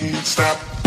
stop.